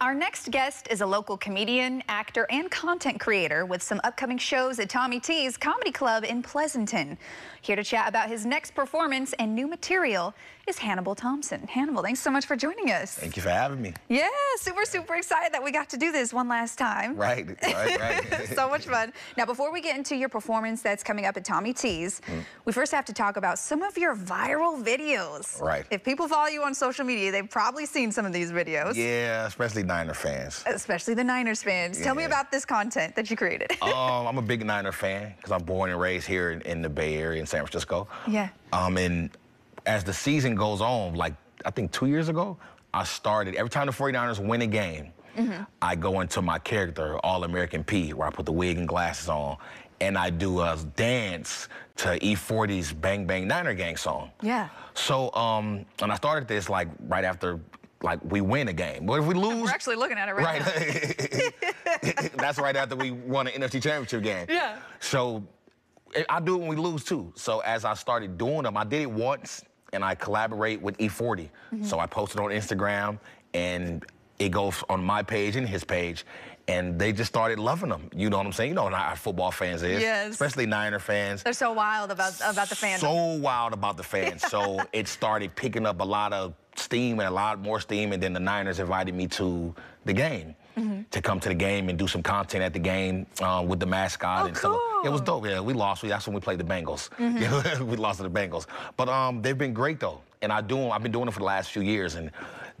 Our next guest is a local comedian, actor, and content creator with some upcoming shows at Tommy T's Comedy Club in Pleasanton. Here to chat about his next performance and new material is Hannibal Thompson. Hannibal, thanks so much for joining us. Thank you for having me. Yeah, super, super excited that we got to do this one last time. Right, right, right. so much fun. Now, before we get into your performance that's coming up at Tommy T's, mm. we first have to talk about some of your viral videos. Right. If people follow you on social media, they've probably seen some of these videos. Yeah, especially Niner fans. Especially the Niners fans. Yeah. Tell me about this content that you created. um, I'm a big Niner fan because I'm born and raised here in, in the Bay Area in San Francisco. Yeah. Um, and as the season goes on, like I think two years ago, I started every time the 49ers win a game, mm-hmm. I go into my character, All American P, where I put the wig and glasses on, and I do a dance to E40's Bang Bang Niner Gang song. Yeah. So, um, and I started this like right after like we win a game. But if we lose, we're actually looking at it right, right. That's right after we won an NFC Championship game. Yeah. So I do it when we lose too. So as I started doing them, I did it once and I collaborate with E40. Mm-hmm. So I posted on Instagram and it goes on my page and his page, and they just started loving them. You know what I'm saying? You know how our football fans is, yes. especially Niner fans. They're so wild about about the fans. So wild about the fans. so it started picking up a lot of steam and a lot more steam, and then the Niners invited me to the game mm-hmm. to come to the game and do some content at the game uh, with the mascot oh, and cool. stuff. It was dope. Yeah, we lost. That's when we played the Bengals. Mm-hmm. we lost to the Bengals. But um, they've been great though, and I do. I've been doing it for the last few years, and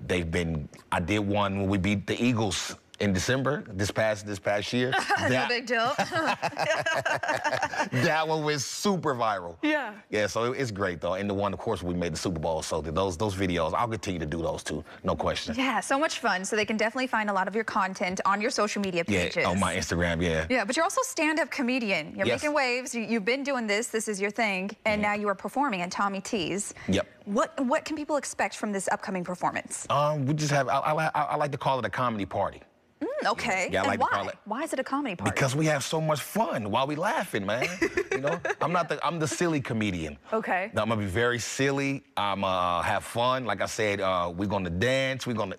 they've been. I did one when we beat the Eagles in December this past this past year. that, no big deal. that one was super viral. Yeah. Yeah, so it's great though. And the one, of course, we made the Super Bowl. So those those videos, I'll continue to do those too, no question. Yeah, so much fun. So they can definitely find a lot of your content on your social media pages. Yeah, on my Instagram, yeah. Yeah, but you're also stand-up comedian. You're yes. making waves. You, have been doing this. This is your thing, and mm-hmm. now you are performing at Tommy T's. Yep. What what can people expect from this upcoming performance? Um, we just have. I, I, I like to call it a comedy party. Mm, okay. Yeah, I like why? to call it. Why is it a comedy party? Because we have so much fun while we laughing, man. you know, I'm not the I'm the silly comedian. Okay. Now, I'm gonna be very silly. I'm uh have fun. Like I said, uh, we're gonna dance. We're gonna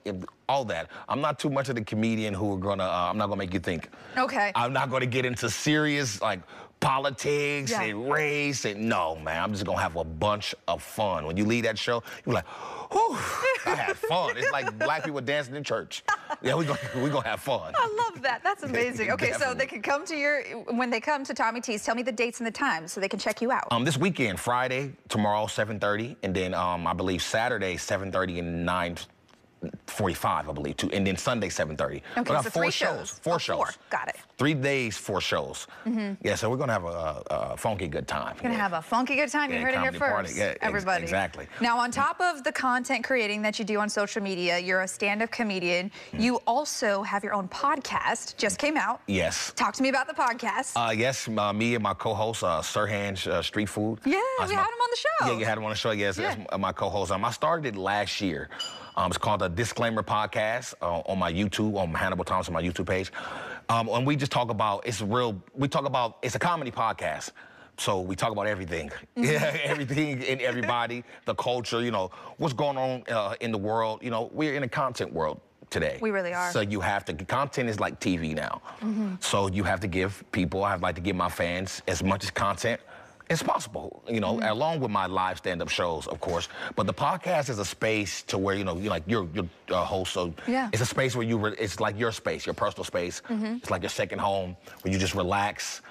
all that. I'm not too much of the comedian who are gonna. Uh, I'm not gonna make you think. Okay. I'm not gonna get into serious like politics yeah. and race and no, man. I'm just gonna have a bunch of fun. When you leave that show, you're like, whew, I had fun. It's like black people dancing in church. Yeah, we're gonna, we gonna have fun. I love that. That's amazing. Okay, so they can come to your, when they come to Tommy T's, tell me the dates and the times so they can check you out. Um, This weekend, Friday, tomorrow, 7.30, and then um, I believe Saturday, 7.30 and 9 45, I believe, too, and then Sunday 7:30. Okay, so four four shows. shows. Four oh, shows. Four. Got it. Three days, four shows. Mm-hmm. Yeah, so we're gonna have a, a funky good time. You're gonna yeah. have a funky good time. Yeah, you heard it here first. Yeah, everybody. Exactly. Now, on top of the content creating that you do on social media, you're a stand-up comedian. Mm-hmm. You also have your own podcast. Just came out. Yes. Talk to me about the podcast. Uh, yes, uh, me and my co-host, uh, Sirhan uh, Street Food. Yeah, uh, we my, had him on the show. Yeah, you had him on the show. Yes, yeah. that's my co-host. Um, I started it last year. Um, it's called the Disclaimer Podcast uh, on my YouTube, on Hannibal Thompson, my YouTube page. Um, and we just talk about, it's real, we talk about, it's a comedy podcast. So we talk about everything, mm-hmm. yeah, everything and everybody, the culture, you know, what's going on uh, in the world. You know, we're in a content world today. We really are. So you have to, content is like TV now. Mm-hmm. So you have to give people, I'd like to give my fans as much as content it's possible, you know, mm-hmm. along with my live stand-up shows, of course. But the podcast is a space to where you know, you like you're you're a host, so yeah. it's a space where you re- it's like your space, your personal space. Mm-hmm. It's like your second home where you just relax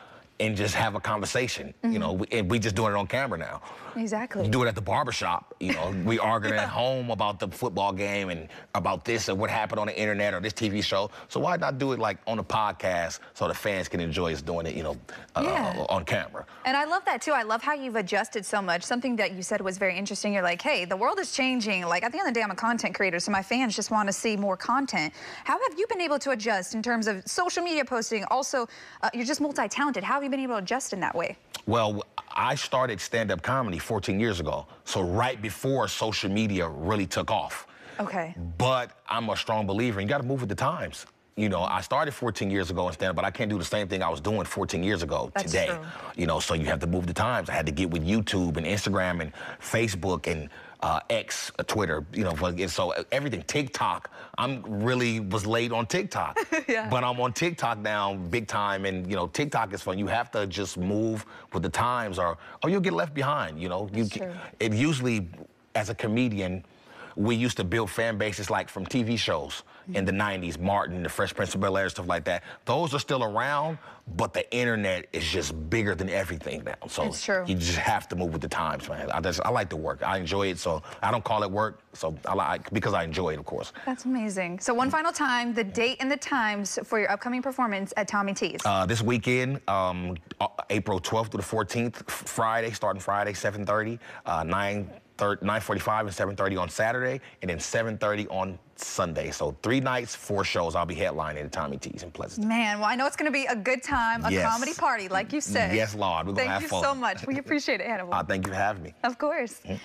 and just have a conversation. Mm-hmm. You know, we, and we just doing it on camera now. Exactly. You do it at the barbershop. You know, we arguing at home about the football game and about this and what happened on the internet or this TV show. So why not do it like on a podcast so the fans can enjoy us doing it, you know, uh, yeah. on camera. And I love that too. I love how you've adjusted so much. Something that you said was very interesting. You're like, hey, the world is changing. Like at the end of the day, I'm a content creator, so my fans just want to see more content. How have you been able to adjust in terms of social media posting? Also, uh, you're just multi-talented. How have you been able to adjust in that way? Well, I started stand-up comedy 14 years ago, so right before social media really took off. Okay. But I'm a strong believer, and you got to move with the times. You know, I started 14 years ago in stand-up, but I can't do the same thing I was doing 14 years ago That's today. True. You know, so you have to move the times. I had to get with YouTube and Instagram and Facebook and uh, X, uh, Twitter, you know, so everything. TikTok, I'm really was late on TikTok, yeah. but I'm on TikTok now, big time, and you know, TikTok is fun. You have to just move with the times, or or you'll get left behind. You know, you it usually as a comedian we used to build fan bases like from TV shows in the 90s, Martin, The Fresh Prince of Bel-Air, stuff like that. Those are still around, but the internet is just bigger than everything now. So it's true. you just have to move with the times, man. I, just, I like to work. I enjoy it, so I don't call it work. So I like because I enjoy it, of course. That's amazing. So one final time, the date and the times for your upcoming performance at Tommy T's. Uh, this weekend, um, April 12th to the 14th, Friday, starting Friday, 7:30, uh, 9. 9:45 and 7:30 on Saturday, and then 7:30 on Sunday. So three nights, four shows. I'll be headlining at Tommy T's in Pleasant. Man, well, I know it's going to be a good time, a yes. comedy party, like you said. Yes, Lord. We're thank have you so much. We appreciate it, Hannibal. Uh, thank you for having me. Of course. Mm -hmm.